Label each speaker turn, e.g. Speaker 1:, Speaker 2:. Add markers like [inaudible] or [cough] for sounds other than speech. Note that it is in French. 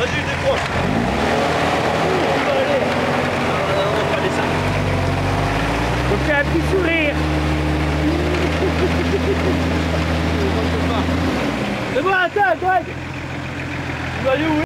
Speaker 1: Vas-y, décroche. Tu vas un petit sourire. [laughs] C'est bon, attends, attends. Tu vas aller où